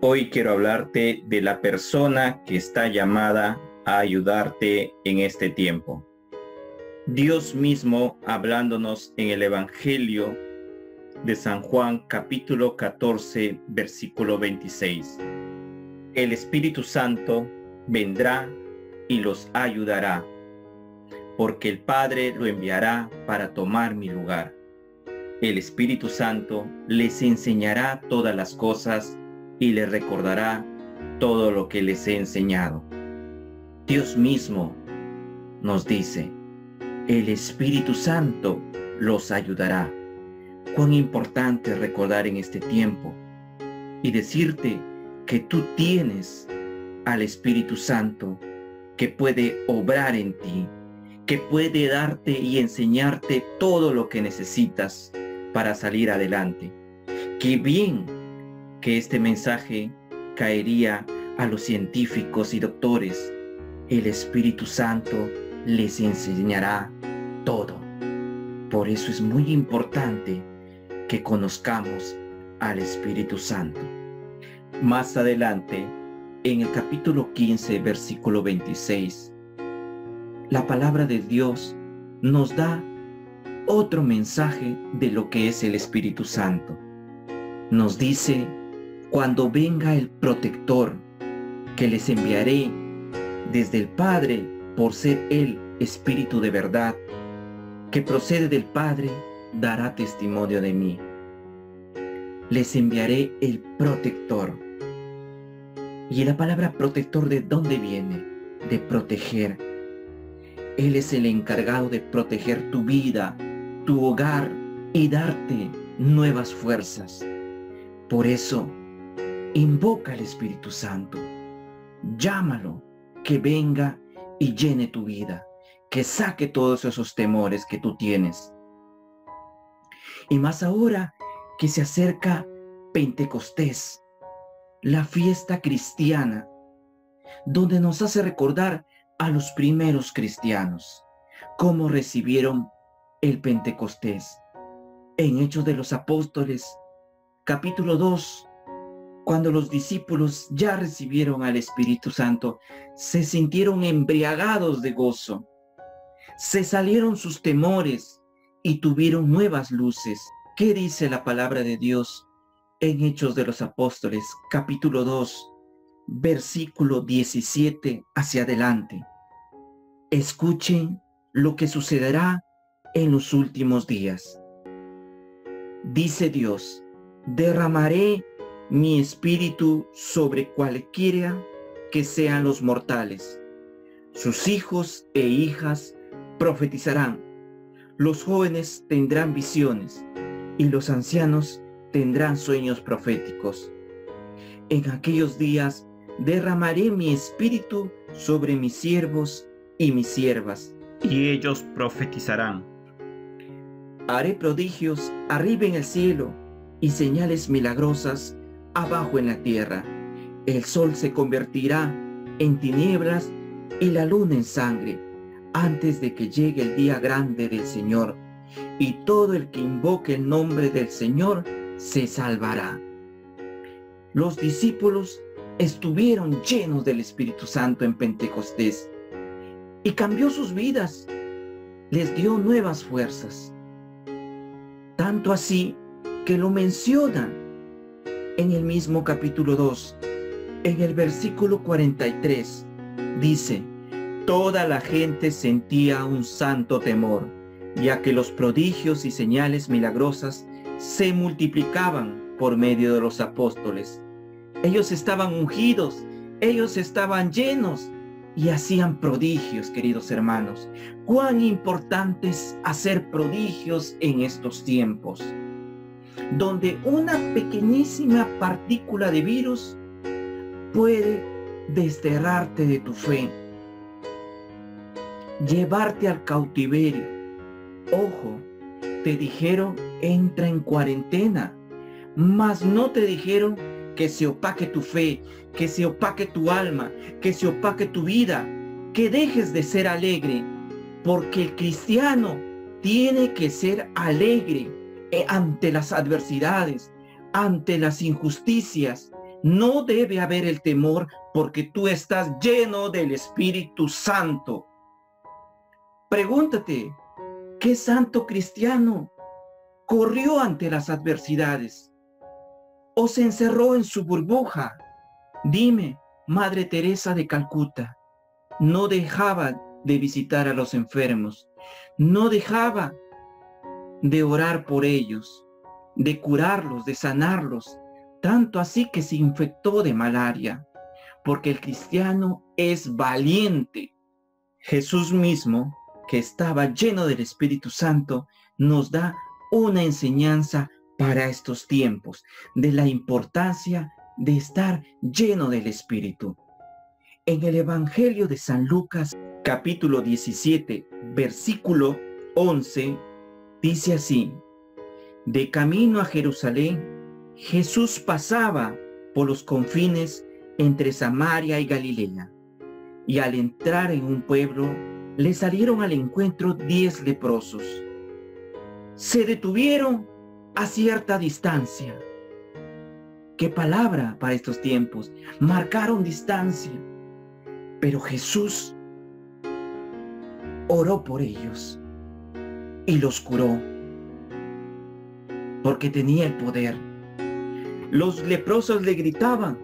Hoy quiero hablarte de la persona que está llamada a ayudarte en este tiempo. Dios mismo hablándonos en el Evangelio de San Juan capítulo 14 versículo 26. El Espíritu Santo vendrá y los ayudará, porque el Padre lo enviará para tomar mi lugar. El Espíritu Santo les enseñará todas las cosas y les recordará todo lo que les he enseñado. Dios mismo nos dice, el Espíritu Santo los ayudará. Cuán importante recordar en este tiempo y decirte que tú tienes al Espíritu Santo que puede obrar en ti, que puede darte y enseñarte todo lo que necesitas para salir adelante. Que bien que este mensaje caería a los científicos y doctores. El Espíritu Santo les enseñará todo. Por eso es muy importante que conozcamos al Espíritu Santo. Más adelante, en el capítulo 15, versículo 26, la palabra de Dios nos da otro mensaje de lo que es el Espíritu Santo. Nos dice cuando venga el protector que les enviaré desde el Padre por ser el Espíritu de verdad, que procede del Padre, dará testimonio de mí. Les enviaré el protector. ¿Y la palabra protector de dónde viene? De proteger. Él es el encargado de proteger tu vida, tu hogar y darte nuevas fuerzas. Por eso, Invoca al Espíritu Santo. Llámalo, que venga y llene tu vida, que saque todos esos temores que tú tienes. Y más ahora que se acerca Pentecostés, la fiesta cristiana, donde nos hace recordar a los primeros cristianos, cómo recibieron el Pentecostés. En Hechos de los Apóstoles, capítulo 2, cuando los discípulos ya recibieron al Espíritu Santo, se sintieron embriagados de gozo. Se salieron sus temores y tuvieron nuevas luces. ¿Qué dice la palabra de Dios en Hechos de los Apóstoles, capítulo 2, versículo 17 hacia adelante? Escuchen lo que sucederá en los últimos días. Dice Dios, derramaré mi espíritu sobre cualquiera que sean los mortales. Sus hijos e hijas profetizarán, los jóvenes tendrán visiones y los ancianos tendrán sueños proféticos. En aquellos días derramaré mi espíritu sobre mis siervos y mis siervas, y ellos profetizarán. Haré prodigios arriba en el cielo y señales milagrosas abajo en la tierra. El sol se convertirá en tinieblas y la luna en sangre antes de que llegue el día grande del Señor. Y todo el que invoque el nombre del Señor se salvará. Los discípulos estuvieron llenos del Espíritu Santo en Pentecostés y cambió sus vidas. Les dio nuevas fuerzas. Tanto así que lo mencionan en el mismo capítulo 2, en el versículo 43, dice, toda la gente sentía un santo temor, ya que los prodigios y señales milagrosas se multiplicaban por medio de los apóstoles. Ellos estaban ungidos, ellos estaban llenos y hacían prodigios, queridos hermanos. Cuán importante es hacer prodigios en estos tiempos donde una pequeñísima partícula de virus puede desterrarte de tu fe, llevarte al cautiverio. Ojo, te dijeron entra en cuarentena, mas no te dijeron que se opaque tu fe, que se opaque tu alma, que se opaque tu vida, que dejes de ser alegre, porque el cristiano tiene que ser alegre ante las adversidades, ante las injusticias No debe haber el temor porque tú estás lleno del Espíritu Santo. Pregúntate, ¿qué santo cristiano corrió ante las adversidades o se encerró en su burbuja? Dime, Madre Teresa de Calcuta, no dejaba de visitar a los enfermos, no dejaba de orar por ellos, de curarlos, de sanarlos, tanto así que se infectó de malaria, porque el cristiano es valiente. Jesús mismo, que estaba lleno del Espíritu Santo, nos da una enseñanza para estos tiempos, de la importancia de estar lleno del Espíritu. En el Evangelio de San Lucas, capítulo 17, versículo 11, dice así, de camino a Jerusalén, Jesús pasaba por los confines entre Samaria y Galilea, y al entrar en un pueblo, le salieron al encuentro diez leprosos. Se detuvieron a cierta distancia. Qué palabra para estos tiempos. Marcaron distancia. Pero Jesús oró por ellos y los curó porque tenía el poder los leprosos le gritaban,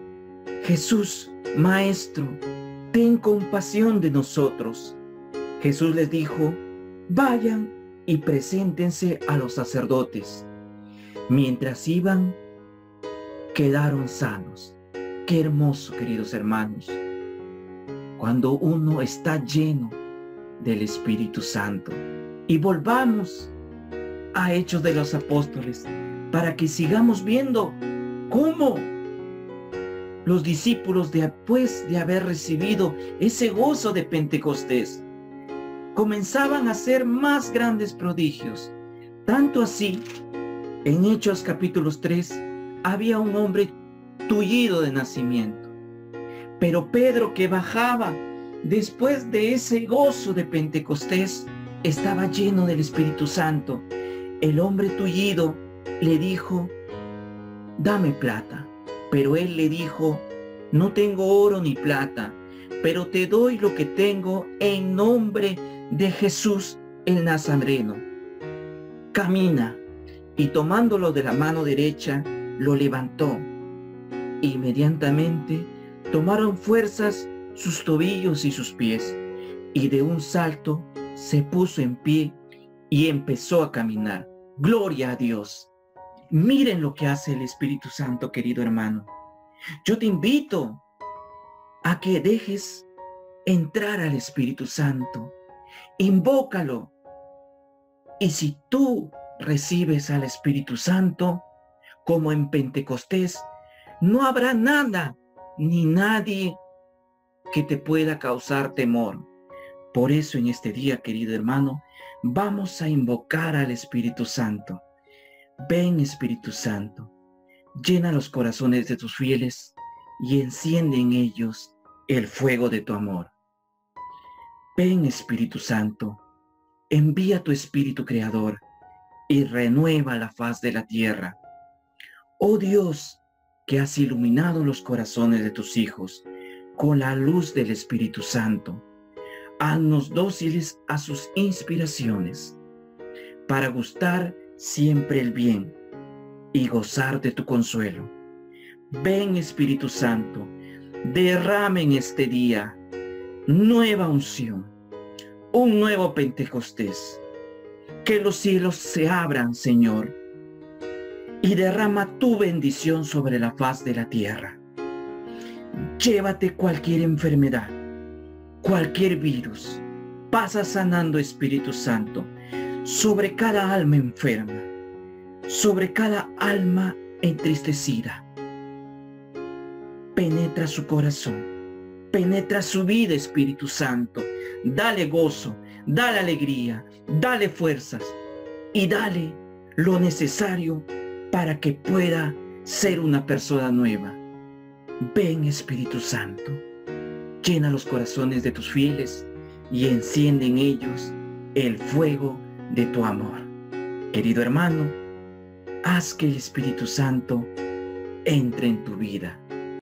Jesús, Maestro, ten compasión de nosotros. Jesús les dijo, vayan y preséntense a los sacerdotes. Mientras iban, quedaron sanos. Qué hermoso, queridos hermanos. Cuando uno está lleno del Espíritu Santo. Y volvamos a Hechos de los Apóstoles para que sigamos viendo ¿Cómo? Los discípulos, después de haber recibido ese gozo de Pentecostés, comenzaban a hacer más grandes prodigios. Tanto así, en Hechos capítulos 3, había un hombre tullido de nacimiento. Pero Pedro que bajaba después de ese gozo de Pentecostés, estaba lleno del Espíritu Santo. El hombre tullido le dijo, dame plata. Pero él le dijo, no tengo oro ni plata, pero te doy lo que tengo en nombre de Jesús el Nazareno. Camina. Y tomándolo de la mano derecha, lo levantó. Inmediatamente tomaron fuerzas sus tobillos y sus pies, y de un salto se puso en pie y empezó a caminar. Gloria a Dios. Miren lo que hace el Espíritu Santo, querido hermano. Yo te invito a que dejes entrar al Espíritu Santo. Invócalo. Y si tú recibes al Espíritu Santo, como en Pentecostés, no habrá nada ni nadie que te pueda causar temor. Por eso en este día, querido hermano, vamos a invocar al Espíritu Santo. Ven Espíritu Santo, llena los corazones de tus fieles y enciende en ellos el fuego de tu amor. Ven Espíritu Santo, envía tu Espíritu Creador y renueva la faz de la tierra. Oh Dios, que has iluminado los corazones de tus hijos con la luz del Espíritu Santo, haznos dóciles a sus inspiraciones, para gustar siempre el bien y gozar de tu consuelo. Ven Espíritu Santo, derrame en este día nueva unción, un nuevo Pentecostés. Que los cielos se abran, Señor, y derrama tu bendición sobre la faz de la tierra. Llévate cualquier enfermedad, cualquier virus. Pasa sanando Espíritu Santo sobre cada alma enferma, sobre cada alma entristecida. Penetra su corazón, penetra su vida, Espíritu Santo. Dale gozo, dale alegría, dale fuerzas y dale lo necesario para que pueda ser una persona nueva. Ven Espíritu Santo, llena los corazones de tus fieles y enciende en ellos el fuego de tu amor. Querido hermano, haz que el Espíritu Santo entre en tu vida